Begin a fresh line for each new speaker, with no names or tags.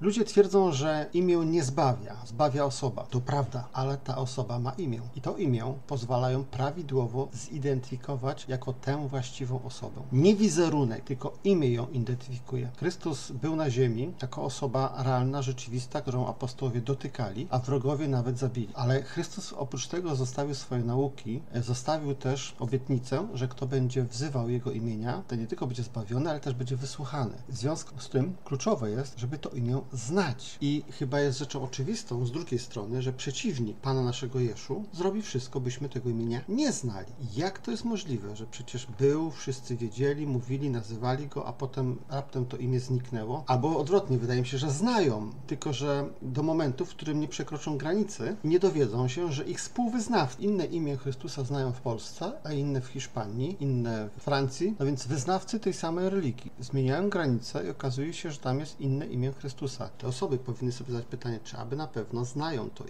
Ludzie twierdzą, że imię nie zbawia, zbawia osoba. To prawda, ale ta osoba ma imię. I to imię pozwala ją prawidłowo zidentyfikować jako tę właściwą osobę. Nie wizerunek, tylko imię ją identyfikuje. Chrystus był na ziemi jako osoba realna, rzeczywista, którą apostołowie dotykali, a wrogowie nawet zabili. Ale Chrystus oprócz tego zostawił swoje nauki, e, zostawił też obietnicę, że kto będzie wzywał Jego imienia, to nie tylko będzie zbawiony, ale też będzie wysłuchany. W związku z tym kluczowe jest, żeby to imię znać. I chyba jest rzeczą oczywistą z drugiej strony, że przeciwnik Pana naszego Jeszu zrobi wszystko, byśmy tego imienia nie znali. Jak to jest możliwe, że przecież był, wszyscy wiedzieli, mówili, nazywali go, a potem raptem to imię zniknęło? Albo odwrotnie, wydaje mi się, że znają, tylko że do momentu, w którym nie przekroczą granicy, nie dowiedzą się, że ich współwyznawcy inne imię Chrystusa znają w Polsce, a inne w Hiszpanii, inne w Francji, no więc wyznawcy tej samej religii zmieniają granice i okazuje się, że tam jest inne imię Chrystusa. Te osoby powinny sobie zadać pytanie, czy aby na pewno znają to